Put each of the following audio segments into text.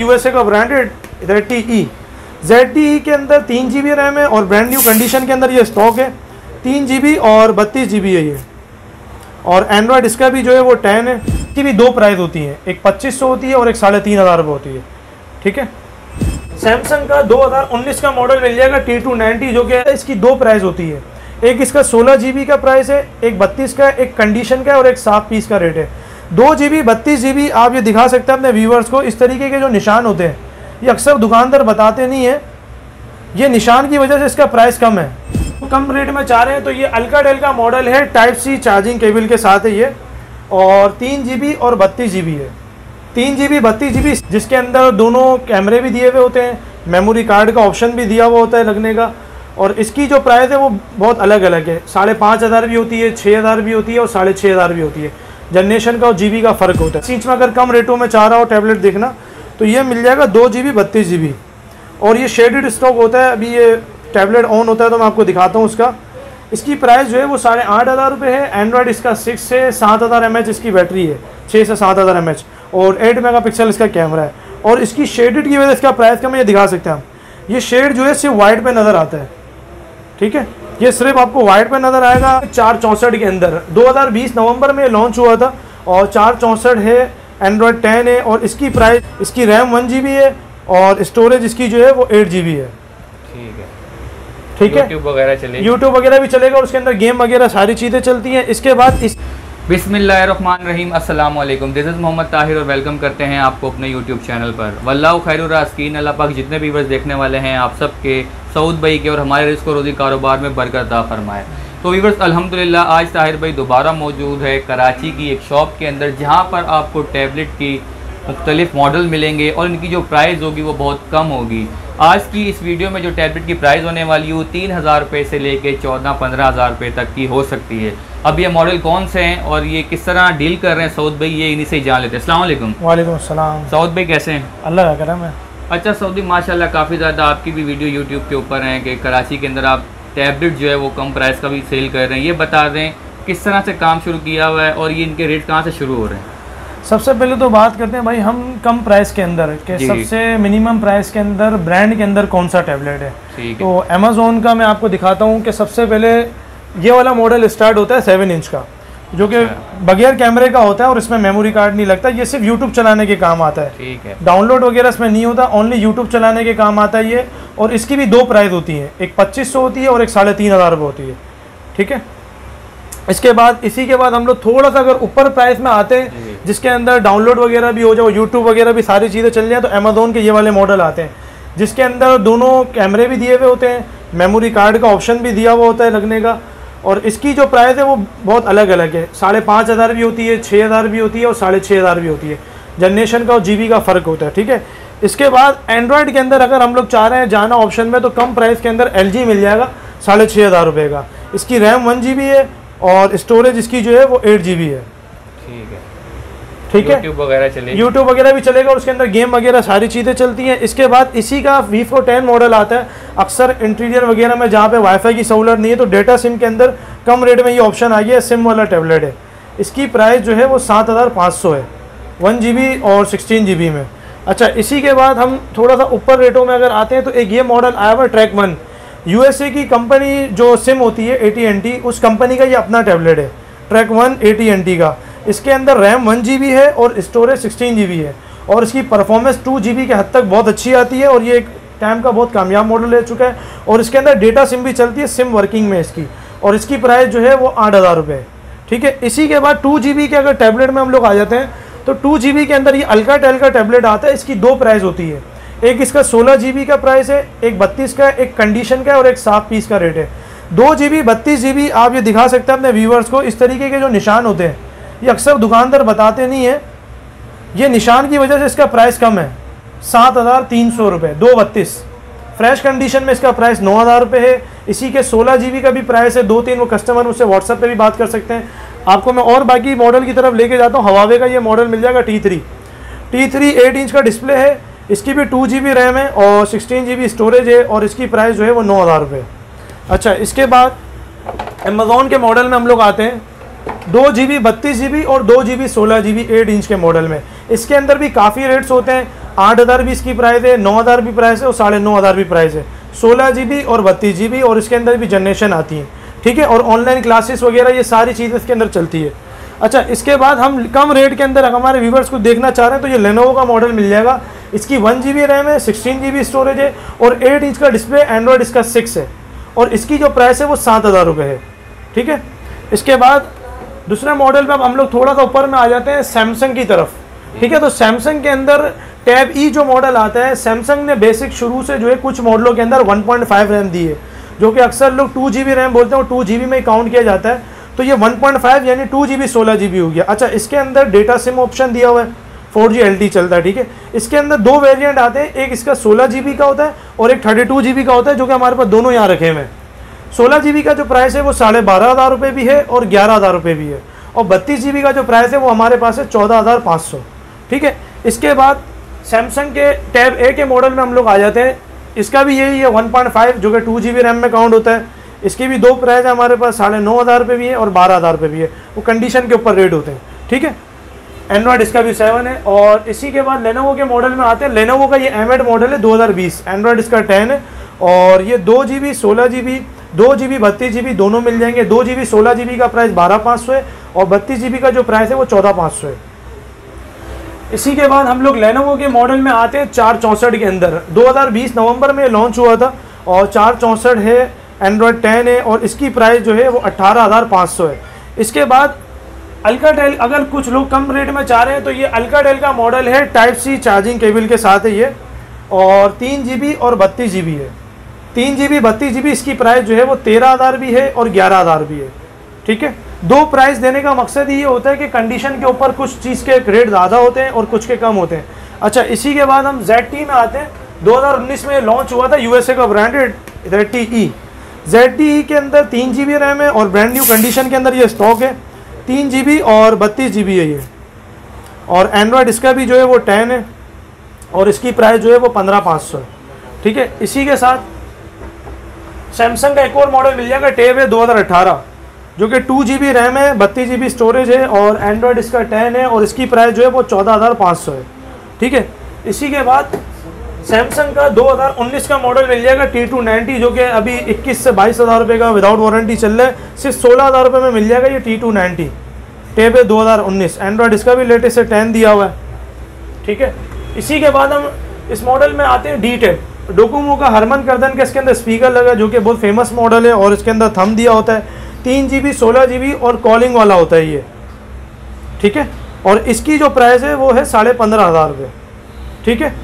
USA का branded Z T E के अंदर तीन जी बी रैम है और ब्रांड न्यू कंडीशन के अंदर ये स्टॉक है। तीन जी बी और बत्तीस जी बी है ये। और एंड्रॉयड इसका भी जो है वो टेन है। इसकी भी दो प्राइस होती हैं। एक पच्चीस सौ होती है और एक साढ़े तीन हज़ार रुपये होती है। ठीक है? सैमसंग का 2019 का मॉडल मिल जाएगा टी टू जो कि इसकी दो प्राइस होती है। एक इसका सोलह जी का प्राइस है, एक बत्तीस का, एक कंडीशन का और एक सात पीस का रेट है। दो जी बी बत्तीस जी बी आप ये दिखा सकते हैं अपने व्यूवर्स को, इस तरीके के जो निशान होते हैं। ये अक्सर दुकानदार बताते नहीं है। ये निशान की वजह से इसका प्राइस कम है। कम रेट में चाह रहे हैं तो ये अल्काडेल का मॉडल है टाइप सी चार्जिंग केबल के साथ है ये। और तीन जी और बत्तीस जी है। तीन जी बी बत्तीस जी जिसके अंदर दोनों कैमरे भी दिए हुए होते हैं। मेमोरी कार्ड का ऑप्शन भी दिया हुआ होता है लगने का। और इसकी जो प्राइस है, वो बहुत अलग अलग है। साढ़े पाँच हज़ार भी होती है छः हज़ार भी होती है और साढ़े छः हज़ार भी होती है। जनरेशन का और जीबी का फ़र्क होता है। सीच में अगर कम रेटों में चाह रहा हो टैबलेट देखना तो ये मिल जाएगा दो जी बी बत्तीस जी बी और ये शेडेड स्टॉक होता है, अभी ये टैबलेट ऑन होता है तो मैं आपको दिखाता हूँ उसका। इसकी प्राइस जो है वो साढ़े आठ हज़ार रुपये है एंड्रॉयड इसका सिक्स से सात हज़ार एम इसकी बैटरी है छः से सात हज़ार एम और एट मेगा पिक्सल इसका कैमरा है। और इसकी शेडेड की वजह से इसका प्राइस कम ये दिखा सकते हैं। ये शेड जो है, सिर्फ़ वाइट पे नज़र आता है। ठीक है? ये सिर्फ़ आपको वाइट में नज़र आएगा चार चौंसठ के अंदर। 2020 नवंबर में लॉन्च हुआ था और चार चौंसठ है एंड्रॉयड टेन है और इसकी प्राइस इसकी रैम वन जीबी है और स्टोरेज इसकी जो है वो एट जीबी है। ठीक है। ठीक है? यूट्यूब वगैरह चलेगा। यूट्यूब वगैरह भी चलेगा और उसके अंदर गेम वगैरह सारी चीज़ें चलती हैं। इसके बाद इस बिसमीम वालेकुम दिस इज़ मोहम्मद ताहिर और वेलकम करते हैं आपको अपने यूट्यूब चैनल पर। वल्ला खैरास्कीन अल्लाह पाक जितने भी बस देखने वाले हैं, आप सब के सऊद भाई के और हमारे रिस्क रोज़ी कारोबार में बरकत फरमाए। तो वीवर्स अल्हम्दुलिल्लाह, आज ताहिर भाई दोबारा मौजूद है कराची की एक शॉप के अंदर, जहाँ पर आपको टैबलेट की मुख्तलिफ़ मॉडल मिलेंगे और इनकी जो प्राइस होगी वो बहुत कम होगी। आज की इस वीडियो में जो टैबलेट की प्राइस होने वाली है, वो तीन हज़ार रुपये से लेके चौदह पंद्रह हज़ार रुपये तक की हो सकती है। अब ये मॉडल कौन से हैं और ये किस तरह डील कर रहे हैं? सऊद भाई ये इन्हीं से ही जान लेते हैं। अल्लाम वालेकुम। अस्सलाम। सऊद भाई कैसे हैं? अल्लाह का करम है। अच्छा सऊदी माशाल्लाह काफ़ी ज़्यादा आपकी भी वीडियो यूट्यूब के ऊपर हैं कि कराची के अंदर आप टैबलेट जो है वो कम प्राइस का भी सेल कर रहे हैं। ये बता दें किस तरह से काम शुरू किया हुआ है और ये इनके रेट कहाँ से शुरू हो रहे हैं? सबसे पहले तो बात करते हैं भाई हम कम प्राइस के अंदर के सबसे मिनिमम प्राइस के अंदर ब्रांड के अंदर कौन सा टैबलेट है? तो अमेजोन का मैं आपको दिखाता हूँ कि सबसे पहले ये वाला मॉडल स्टार्ट होता है सेवन इंच का जो कि अच्छा। बगैर कैमरे का होता है और इसमें मेमोरी कार्ड नहीं लगता ये सिर्फ़ यूट्यूब चलाने के काम आता है। ठीक है। डाउनलोड वगैरह इसमें नहीं होता ओनली यूट्यूब चलाने के काम आता है ये और इसकी भी दो प्राइस होती है एक पच्चीस सौ होती है और एक साढ़े तीन हज़ार रुपये होती है। ठीक है? इसके बाद इसी के बाद हम लोग थोड़ा सा अगर ऊपर प्राइस में आते हैं जिसके अंदर डाउनलोड वगैरह भी हो जाए यूट्यूब वगैरह भी सारी चीज़ें चल जाए तो अमेजोन के ये वाले मॉडल आते हैं जिसके अंदर दोनों कैमरे भी दिए हुए होते हैं मेमोरी कार्ड का ऑप्शन भी दिया हुआ होता है लगने का और इसकी जो प्राइस है वो बहुत अलग अलग है। साढ़े पाँच हज़ार भी होती है छः हज़ार भी होती है और साढ़े छः हज़ार भी होती है। जनरेशन का और जीबी का फ़र्क होता है, ठीक है? इसके बाद एंड्रॉयड के अंदर अगर हम लोग चाह रहे हैं जाना ऑप्शन में तो कम प्राइस के अंदर एलजी मिल जाएगा, साढ़े छः हज़ार रुपये का। इसकी रैम वन जी है और स्टोरेज इसकी जो है वो एट जी है है। ठीक है? यूट्यूब वगैरह चलेगा। यूट्यूब वगैरह भी चलेगा और उसके अंदर गेम वगैरह सारी चीज़ें चलती हैं। इसके बाद इसी का वी फोर टेन मॉडल आता है। अक्सर इंटीरियर वगैरह में जहाँ पे वाईफाई की सहूलत नहीं है तो डेटा सिम के अंदर कम रेट में ये ऑप्शन आ गया है। सिम वाला टैबलेट है। इसकी प्राइस जो है वो सात हज़ार पाँच सौ है। वन जी बी और सिक्सटीन जी बी में। अच्छा इसी के बाद हम थोड़ा सा ऊपर रेटों में अगर आते हैं तो एक ये मॉडल आया हुआ ट्रैक वन यूएसए की कंपनी जो सिम होती है ए उस कंपनी का ये अपना टैबलेट है। ट्रैक वन ए का। इसके अंदर रैम वन जी है और स्टोरेज सिक्सटीन जी है। और इसकी परफॉर्मेंस टू जी के हद तक बहुत अच्छी आती है और ये एक टाइम का बहुत कामयाब मॉडल ले चुका है। और इसके अंदर डेटा सिम भी चलती है, सिम वर्किंग में इसकी। और इसकी प्राइस जो है वो आठ हज़ार रुपये ठीक है? इसी के बाद टू जी के अगर टैबलेट में हम लोग आ जाते हैं तो टू जी के अंदर ये अल्का टेल का टैबलेट आता है, इसकी दो प्राइस होती है। एक इसका सोलह जी का प्राइस है, एक बत्तीस का, एक कंडीशन का है और एक सात पीस का रेट है। दो जी बी बत्तीस जी आप ये दिखा सकते हैं अपने व्यूवर्स को, इस तरीके के जो निशान होते हैं। ये अक्सर दुकानदार बताते नहीं है। ये निशान की वजह से इसका प्राइस कम है। सात हज़ार तीन सौ रुपये दो बत्तीस। फ्रेश कंडीशन में इसका प्राइस नौ हज़ार रुपये है। इसी के सोलह जी का भी प्राइस है। दो तीन वो कस्टमर मुझसे व्हाट्सअप पे भी बात कर सकते हैं। आपको मैं और बाकी मॉडल की तरफ़ लेके जाता हूँ। हवावे का ये मॉडल मिल जाएगा T three T three eight inch का डिस्प्ले है। इसकी भी टू जी बी रैम है और सिक्सटीन जी बी स्टोरेज है और इसकी प्राइस जो है वो नौ हज़ार रुपये अच्छा इसके बाद अमेज़ोन के मॉडल में हम लोग आते हैं। दो जी बी बत्तीस जी बी और दो जी बी सोलह जी बी एट इंच के मॉडल में। इसके अंदर भी काफ़ी रेट्स होते हैं। आठ हज़ार भी इसकी प्राइस है, नौ हज़ार भी प्राइस है और साढ़े नौ हज़ार भी प्राइस है। सोलह जी बी और बत्तीस जी बी और इसके अंदर भी जनरेशन आती है। ठीक है? और ऑनलाइन क्लासेस वगैरह, ये सारी चीज़ें इसके अंदर चलती है। अच्छा इसके बाद हम कम रेट के अंदर हमारे व्यूवर्स को देखना चाह रहे हैं तो ये लेनोवो का मॉडल मिल जाएगा। इसकी वन जी बी रैम है सिक्सटीन जी बी स्टोरेज है और एट इंच का डिस्प्ले एंड्रॉयड इसका सिक्स है। और इसकी जो प्राइस है, वो सात हज़ार रुपये है। ठीक है? इसके बाद दूसरे मॉडल में अब हम लोग थोड़ा सा ऊपर में आ जाते हैं सैमसंग की तरफ़। ठीक है तो सैमसंग के अंदर टैब ई जो मॉडल आता है सैमसंग ने बेसिक शुरू से जो है कुछ मॉडलों के अंदर 1.5 पॉइंट रैम दी है, जो कि अक्सर लोग टू जी रैम बोलते हैं टू जी में काउंट किया जाता है। तो ये 1.5 यानी टू जी बी सोलह जी हो गया। अच्छा इसके अंदर डेटा सिम ऑप्शन दिया हुआ है फोर जी एल चलता है, ठीक है? इसके अंदर दो वेरिएंट आते हैं, एक इसका सोलह जी का होता है और एक थर्टी टू जी का होता है, जो कि हमारे पास दोनों यहाँ रखे हुए हैं। सोलह जी का जो प्राइस है वो साढ़े बारह हज़ार रुपये भी है और ग्यारह हज़ार रुपये भी है। और बत्तीस जी का जो प्राइस है वो हमारे पास है चौदह हज़ार पाँच सौ। ठीक है? इसके बाद सैमसंग के टैब ए के मॉडल में हम लोग आ जाते हैं। इसका भी यही है 1.5 जो कि टू जी बी रैम में काउंट होता है। इसकी भी दो प्राइस है हमारे पास साढ़े नौ हज़ार रुपये भी है और बारह हज़ार रुपये भी है। वो कंडीशन के ऊपर रेट होते हैं। ठीक है? एंड्रॉयड इसका भी सेवन है और इसी के बाद लेनोवो के मॉडल में आते हैं। लेनोवो का ये एम मॉडल है 2020 एंड्रॉयड इसका टेन है और ये दो जी बी सोलह जी बी दो जी बी बत्तीस जी बी दोनों मिल जाएँगे। दो जी बी सोलह जी बी का प्राइस बारह पाँच सौ है और बत्तीस जी बी का जो प्राइस है वो चौदह पाँच सौ है। इसी के बाद हम लोग लेनोवो के मॉडल में आते हैं चार चौंसठ के अंदर। 2020 नवंबर में लॉन्च हुआ था और चार चौंसठ है एंड्रॉयड टेन है और इसकी प्राइस जो है वो अट्ठारह हज़ार पाँच सौ है। इसके बाद अल्काटेल अगर कुछ लोग कम रेट में चाह रहे हैं तो ये अल्काटेल का मॉडल है टाइप सी चार्जिंग केबल के साथ है ये और तीन जी और बत्तीस जी है। तीन जी बी बत्तीस जी बी इसकी प्राइस जो है वो तेरह हज़ार भी है और ग्यारह हज़ार भी है। ठीक है? दो प्राइस देने का मकसद ये होता है कि कंडीशन के ऊपर कुछ चीज़ के रेट ज़्यादा होते हैं और कुछ के कम होते हैं। अच्छा इसी के बाद हम जेड टी में आते हैं। 2019 में लॉन्च हुआ था यूएसए का branded Z T E Z T E के अंदर तीन जी बी रैम है और ब्रांड न्यू कंडीशन के अंदर ये स्टॉक है। तीन जी बी और बत्तीस जी बी है ये। और एंड्रॉयड इसका भी जो है वो टेन है और इसकी प्राइस जो है वो पंद्रह पाँच सौ है। ठीक है? इसी के साथ सैमसंग का एक और मॉडल मिल जाएगा टेब है 2018 जो कि टू जी बी रैम है, बत्तीस जी बी स्टोरेज है और एंड्रॉयड इसका टेन है और इसकी प्राइस जो है वो चौदह हज़ार पाँच सौ है। ठीक है? इसी के बाद सैमसंग का 2019 का मॉडल मिल जाएगा टी टू नाइन्टी जो कि अभी 21 से बाईस हज़ार रुपये का विदाउट वारंटी चल रहा है। सिर्फ़ सोलह हज़ार रुपये में मिल जाएगा ये टी टू नाइन्टी टेब है दो हज़ार उन्नीस एंड्रॉयड इसका भी लेटेस्ट है टेन दिया हुआ है। ठीक है? इसी के बाद हम इस मॉडल में आते हैं डी टेप डोकोमो का हरमन करदन का इसके अंदर स्पीकर लगा जो कि बहुत फ़ेमस मॉडल है और इसके अंदर थम दिया होता है। तीन जी बी सोलह जी बी और कॉलिंग वाला होता है ये। ठीक है? और इसकी जो प्राइस है वो है साढ़े पंद्रह हज़ार रुपये। ठीक है?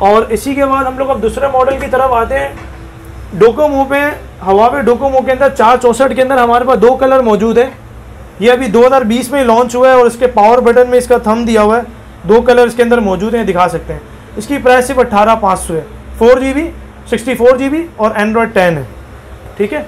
और इसी के बाद हम लोग अब दूसरे मॉडल की तरफ़ आते हैं। डोकोमो पे हवा पे डोकोमो के अंदर चार चौंसठ के अंदर हमारे पास दो कलर मौजूद है। ये अभी 2020 में लॉन्च हुआ है और इसके पावर बटन में इसका थम दिया हुआ है। दो कलर इसके अंदर मौजूद हैं, दिखा सकते हैं। इसकी प्राइस सिर्फ़ अट्ठारह पाँच सौ है। Four G B sixty four G B और एंड्रॉयड टेन है। ठीक है?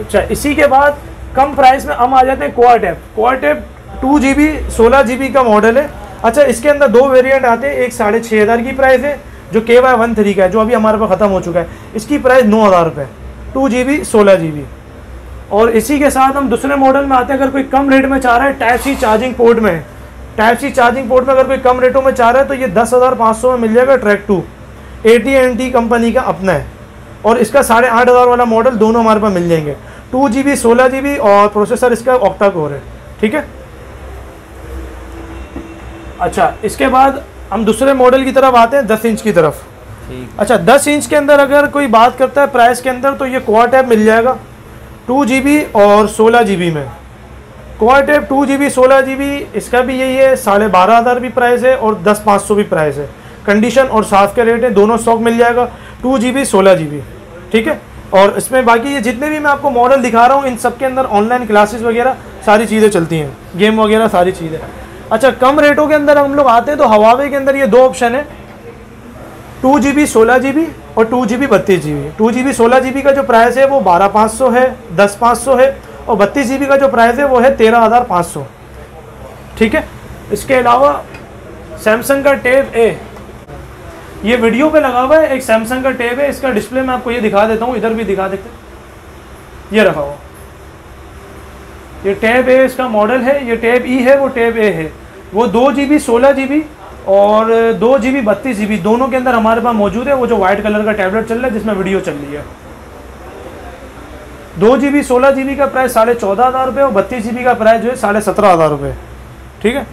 अच्छा इसी के बाद कम प्राइस में हम आ जाते हैं Koa tab Koa tab two G B सोलह जी बी का मॉडल है। अच्छा इसके अंदर दो वेरिएंट आते हैं। एक साढ़े छः हज़ार की प्राइस है, जो के वाई वन थ्री का है, जो अभी हमारे पास ख़त्म हो चुका है। इसकी प्राइस नौ हज़ार रुपये टू जी बी सोलह जी बी और इसी के साथ हम दूसरे मॉडल में आते हैं। अगर कोई कम रेट में चाह रहा है टाइप सी चार्जिंग पोर्ट में। टाइप सी चार्जिंग पोर्ट में अगर कोई कम रेटों में चाह रहा है तो ये दस हज़ार पाँच सौ में मिल जाएगा track two A T and T company का अपना है। और इसका साढ़े आठ हज़ार वाला मॉडल दोनों हमारे पास मिल जाएँगे। टू जी बी सोलह जी बी और प्रोसेसर इसका ऑक्टा कोर है। ठीक है? अच्छा इसके बाद हम दूसरे मॉडल की तरफ़ आते हैं दस इंच की तरफ़। अच्छा दस इंच के अंदर अगर कोई बात करता है प्राइस के अंदर तो ये कोआ टैब मिल जाएगा। टू जी बी और सोलह जी बी में। Koa tab two G B सोलह जी बी इसका भी यही है साढ़े बारह हज़ार भी प्राइस है और दस पाँच सौ भी प्राइस है। कंडीशन और साफ़ के रेट है, दोनों स्टॉक मिल जाएगा। टू जी बी सोलह जी बी ठीक है? और इसमें बाकी ये जितने भी मैं आपको मॉडल दिखा रहा हूँ, इन सब के अंदर ऑनलाइन क्लासेस वगैरह सारी चीज़ें चलती हैं। गेम वगैरह सारी चीज़ें। अच्छा कम रेटों के अंदर हम लोग आते हैं तो हवावे के अंदर ये दो ऑप्शन है। टू जी बी सोलह जी बी और टू जी बी बत्तीस G B two G B सोलह जी बी का जो प्राइस है, वो बारह पाँच सौ है, दस पाँच सौ है और बत्तीस जी बी का जो प्राइस है, वो है तेरह हज़ार पाँच सौ। ठीक है? इसके अलावा सैमसंग का टेब ए ये वीडियो पे लगा हुआ है, एक सैमसंग का टेब है, इसका डिस्प्ले मैं आपको ये दिखा देता हूँ, इधर भी दिखा देते ये रखा हुआ। ये टैब ए इसका मॉडल है, ये टैब ई है, वो टैब ए है। वो दो जी बी सोलह जी बी और दो जी बी बत्तीस जी बी दोनों के अंदर हमारे पास मौजूद है, वो जो वाइट कलर का टैबलेट चल रहा है, जिसमें वीडियो चल रही है। दो जी बी सोलह जी बी का प्राइस साढ़े चौदह हज़ार रुपये और बत्तीस जी बी का प्राइस जो है साढ़े सत्रह हज़ार रुपये ठीक है?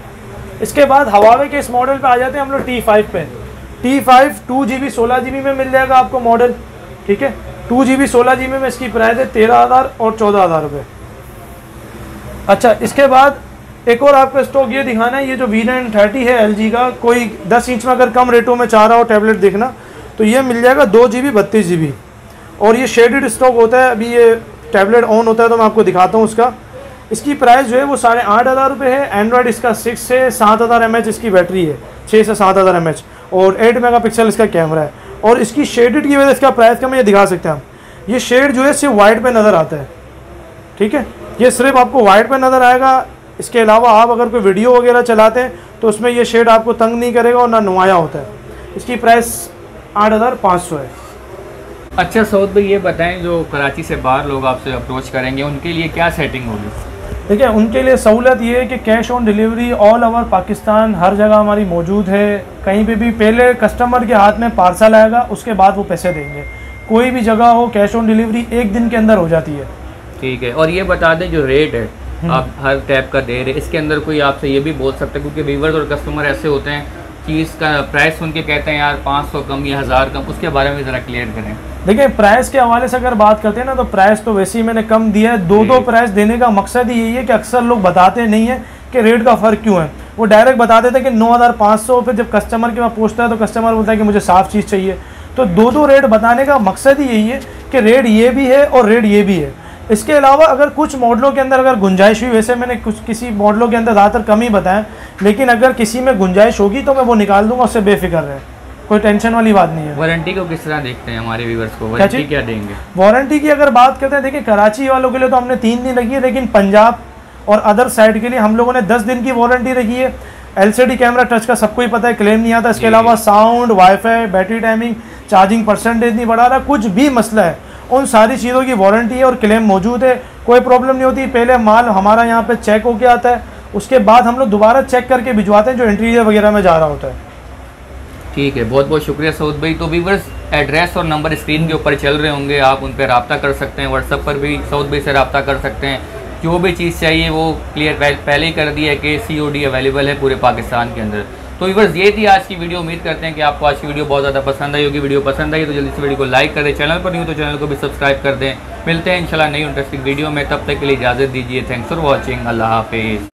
इसके बाद हवावे के इस मॉडल पे आ जाते हैं हम लोग टी फाइव पे। T five two G B सोलह जी बी में मिल जाएगा आपको मॉडल ठीक है? टू जी बी सोलह जी बी में इसकी प्राइस है तेरह हज़ार और चौदह हज़ार रुपये अच्छा इसके बाद एक और आपको स्टॉक ये दिखाना है, ये जो वी नाइन थर्टी है एल जी का, कोई दस इंच में अगर कम रेटों में चाह रहा हो टैबलेट देखना तो ये मिल जाएगा दो जी बी बत्तीस जी बी और ये शेडेड स्टॉक होता है, अभी ये टैबलेट ऑन होता है तो मैं आपको दिखाता हूँ उसका। इसकी प्राइस जो है वो साढ़े आठ हज़ार रुपये है एंड्रॉयड इसका सिक्स से सात हज़ार एम एच इसकी बैटरी है छः से सात हज़ार एम और एट मेगा पिक्सल इसका कैमरा है। और इसकी शेडेड की वजह से इसका प्राइस कम ये दिखा सकते हैं हम ये शेड जो है, सिर्फ़ वाइट पे नज़र आता है। ठीक है? ये सिर्फ़ आपको वाइट पे नज़र आएगा। इसके अलावा आप अगर कोई वीडियो वगैरह चलाते हैं तो उसमें ये शेड आपको तंग नहीं करेगा और ना नुमाया होता है। इसकी प्राइस आठ हज़ार पाँच सौ है। अच्छा सऊद भाई, ये बताएँ जो कराची से बाहर लोग आपसे अप्रोच करेंगे, उनके लिए क्या सेटिंग होगी? देखिए उनके लिए सहूलत ये है कि cash on delivery all over Pakistan हर जगह हमारी मौजूद है। कहीं पे भी पहले कस्टमर के हाथ में पार्सल आएगा उसके बाद वो पैसे देंगे। कोई भी जगह हो कैश ऑन डिलीवरी एक दिन के अंदर हो जाती है। ठीक है और ये बता दें जो रेट है हम्म। आप हर टैप का दे रहे इसके अंदर कोई आपसे ये भी बोल सकते है क्योंकि व्यूवर्स और कस्टमर ऐसे होते हैं कि का प्राइस सुन के कहते हैं यार 500 कम या हज़ार कम उसके बारे में ज़रा क्लियर करें। देखिए प्राइस के हवाले से अगर बात करते हैं ना तो प्राइस तो वैसे ही मैंने कम दिया है। दो दो प्राइस देने का मकसद ही यही है कि अक्सर लोग बताते नहीं है कि रेट का फ़र्क क्यों है। वो डायरेक्ट बता देते हैं कि नौ हज़ार पाँच सौ फिर जब कस्टमर के पास पूछता है तो कस्टमर बोलता है कि मुझे साफ़ चीज़ चाहिए। तो दो दो रेट बताने का मकसद ही यही है कि रेट ये भी है और रेट ये भी है। इसके अलावा अगर कुछ मॉडलों के अंदर अगर गुंजाइश हुई वैसे मैंने कुछ किसी मॉडलों के अंदर ज़्यादातर कम ही बताएँ लेकिन अगर किसी में गुंजाइश होगी तो मैं वो निकाल दूँगा उससे बेफिक्र रहे। कोई टेंशन वाली बात नहीं है। वारंटी को किस तरह देखते हैं हमारे व्यूवर्स को? वारंटी क्या देंगे? वारंटी की अगर बात करते हैं देखिए कराची वालों के लिए तो हमने तीन दिन रखी है लेकिन पंजाब और अदर साइड के लिए हम लोगों ने दस दिन की वारंटी रखी है। एलसीडी कैमरा टच का सबको ही पता है क्लेम नहीं आता। इसके अलावा sound wifi battery timing charging percentage नहीं बढ़ा रहा। कुछ भी मसला है उन सारी चीज़ों की वारंटी है और क्लेम मौजूद है। कोई प्रॉब्लम नहीं होती। पहले माल हमारा यहाँ पे चेक होके आता है। उसके बाद हम लोग दोबारा चेक करके भिजवाते हैं जो इंटीरियर वगैरह में जा रहा होता है। ठीक है बहुत बहुत शुक्रिया सऊद भाई। तो व्यूवर्स एड्रेस और नंबर स्क्रीन के ऊपर चल रहे होंगे। आप उन पर रब्ता कर सकते हैं व्हाट्सअप पर भी सऊद भाई से रब्ता कर सकते हैं। जो भी चीज़ चाहिए, वो क्लियर पहले ही कर दिया है कि सी अवेलेबल है पूरे पाकिस्तान के अंदर। तो व्यूवर्स ये थी आज की वीडियो उम्मीद करते हैं कि आपको आज की वीडियो बहुत ज़्यादा पसंद आई होगी। वीडियो पसंद आई तो जल्दी से वीडियो को लाइक करें चैनल पर नहीं हो तो चैनल को भी सब्सक्राइब कर दें। मिलते हैं इंशाल्लाह नई इंटरेस्टिंग वीडियो में। तब तक के लिए इजाज़त दीजिए। थैंक्स फॉर वॉचिंग अल्लाह हाफिज़।